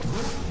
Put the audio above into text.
you